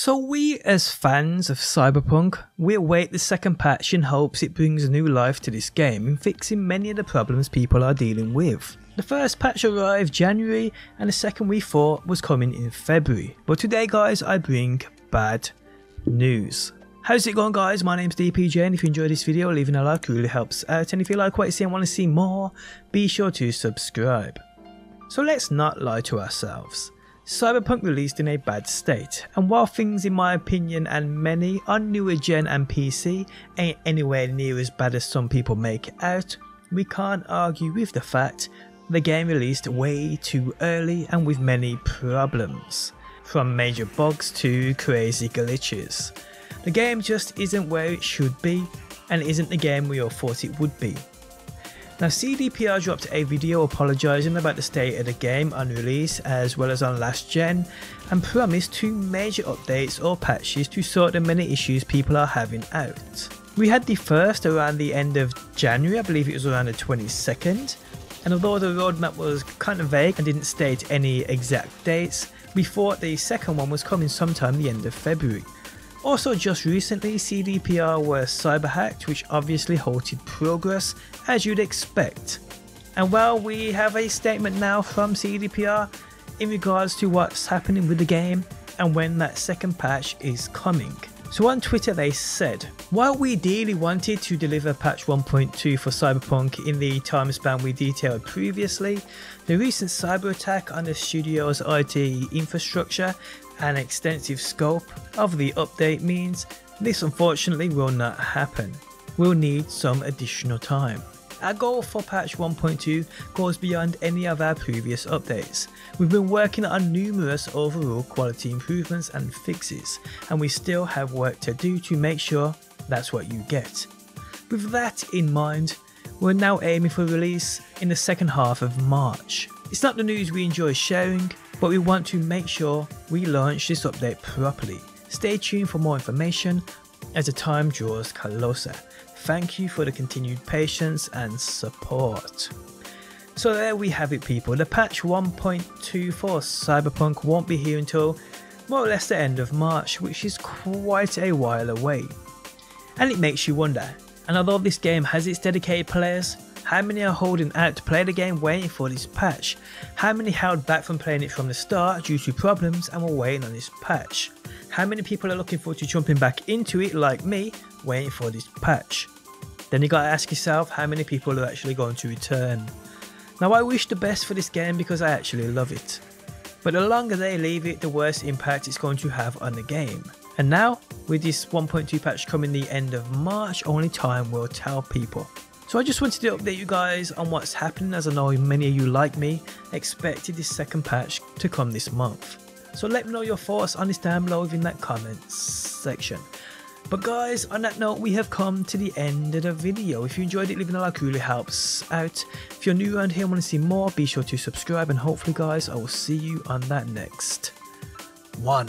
So we as fans of Cyberpunk, we await the second patch in hopes it brings new life to this game and fixing many of the problems people are dealing with. The first patch arrived January and the second we thought was coming in February. But today guys I bring bad news. How's it going guys? My name's DPJ and if you enjoyed this video leaving a like really helps out and if you like what you see and want to see more be sure to subscribe. So let's not lie to ourselves. Cyberpunk released in a bad state, and while things in my opinion and many on newer gen and PC ain't anywhere near as bad as some people make out, we can't argue with the fact the game released way too early and with many problems, from major bugs to crazy glitches. The game just isn't where it should be, and isn't the game we all thought it would be. Now CDPR dropped a video apologising about the state of the game on release as well as on last gen and promised two major updates or patches to sort the many issues people are having out. We had the first around the end of January, I believe it was around the 22nd, and although the roadmap was kind of vague and didn't state any exact dates, we thought the second one was coming sometime the end of February. Also just recently CDPR was cyberhacked which obviously halted progress as you'd expect. And well we have a statement now from CDPR in regards to what's happening with the game and when that second patch is coming. So on Twitter they said, while we ideally wanted to deliver patch 1.2 for Cyberpunk in the time span we detailed previously, the recent cyber attack on the studio's IT infrastructure and extensive scope of the update means this unfortunately will not happen. We'll need some additional time. Our goal for patch 1.2 goes beyond any of our previous updates. We've been working on numerous overall quality improvements and fixes, and we still have work to do to make sure that's what you get. With that in mind, we're now aiming for release in the second half of March. It's not the news we enjoy sharing, but we want to make sure we launch this update properly. Stay tuned for more information as the time draws closer. Thank you for the continued patience and support. So there we have it people, the patch 1.2 for Cyberpunk won't be here until more or less the end of March, which is quite a while away. And it makes you wonder, and although this game has its dedicated players, how many are holding out to play the game waiting for this patch? How many held back from playing it from the start due to problems and were waiting on this patch? How many people are looking forward to jumping back into it like me, waiting for this patch? Then you gotta ask yourself how many people are actually going to return. Now I wish the best for this game because I actually love it. But the longer they leave it, the worse impact it's going to have on the game. And now, with this 1.2 patch coming the end of March, only time will tell people. So I just wanted to update you guys on what's happening as I know many of you like me expected this second patch to come this month. So let me know your thoughts on this down below in that comments section. But guys, on that note, we have come to the end of the video. If you enjoyed it, leaving a like really helps out. If you're new around here and want to see more, be sure to subscribe and hopefully guys, I will see you on that next one.